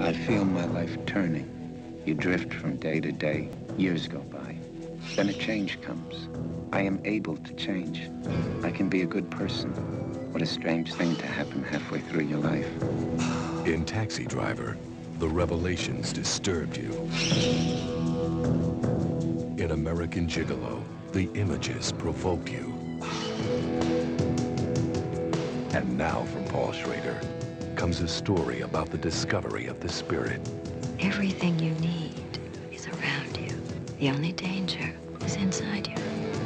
I feel my life turning. You drift from day to day. Years go by. Then a change comes. I am able to change. I can be a good person. What a strange thing to happen halfway through your life. In Taxi Driver, the revelations disturbed you. In American Gigolo, the images provoked you. And now from Paul Schrader comes a story about the discovery of the spirit. Everything you need is around you. The only danger is inside you.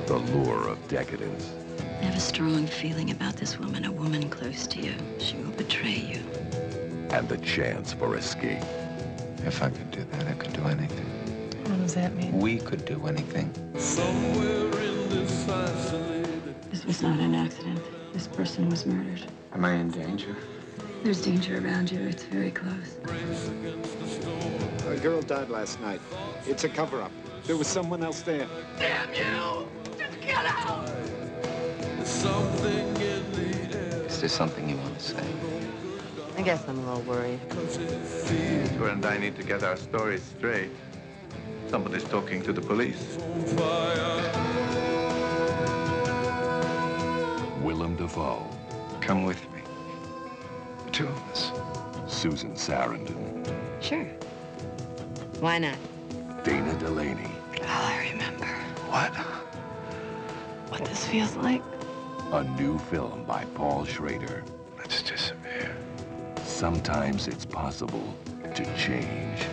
The lure of decadence. I have a strong feeling about this woman, a woman close to you. She will betray you. And the chance for escape. If I could do that, I could do anything. What does that mean? We could do anything. Somewhere in this isolated... This was not an accident. This person was murdered. Am I in danger? There's danger around you. It's very close. A girl died last night. It's a cover-up. There was someone else there. Damn you. Just get out. Is there something you want to say? I guess I'm a little worried. You and I need to get our stories straight. Somebody's talking to the police. Willem Dafoe, Come with me. The two of us. Susan Sarandon, Sure. Why not? Dana Delany, Oh, I remember. What? What this feels like? a new film by Paul Schrader. Let's disappear. Sometimes it's possible to change.